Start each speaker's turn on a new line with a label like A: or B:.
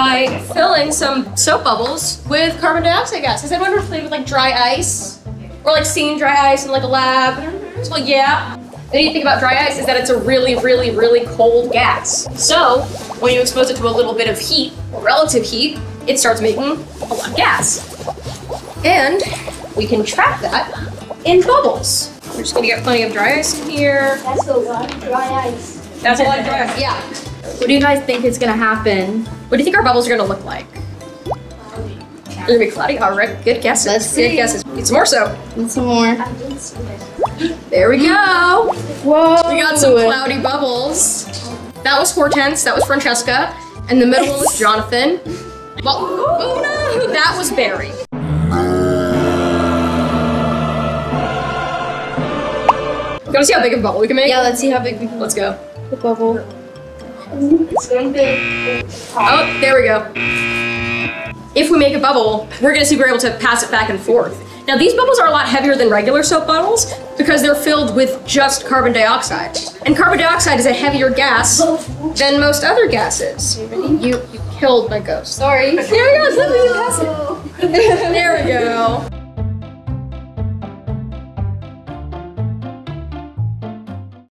A: by filling some soap bubbles with carbon dioxide gas. Has anyone ever played with like dry ice? Or like seen dry ice in like a lab? Well, yeah. The neat thing about dry ice is that it's a really, really, really cold gas. So when you expose it to a little bit of heat, or relative heat, it starts making a lot of gas. And we can trap that in bubbles. We're just gonna get plenty of dry ice in here.
B: That's a lot of dry ice.
A: That's a lot of dry ice. Yeah.
C: What do you guys think is gonna happen?
A: What do you think our bubbles are gonna look like? They're gonna be cloudy. All right, good guesses.
C: Let's
A: Good
C: see.
A: guesses. Need some more soap.
C: And some more.
B: I did see that.
A: There we go.
C: Whoa.
A: We got some cloudy bubbles. That was Hortense. That was Francesca. And the middle one was Jonathan. Well, oh no, that was Barry. You Gotta see how big of a bubble we can make.
C: Yeah, let's see how big we can
A: Let's go.
C: the bubble.
A: Oh, there we go. If we make a bubble, we're gonna see we're able to pass it back and forth. Now these bubbles are a lot heavier than regular soap bottles because they're filled with just carbon dioxide. And carbon dioxide is a heavier gas than most other gases. You, you killed my ghost.
C: Sorry.
A: There we go, let me pass it. There we go.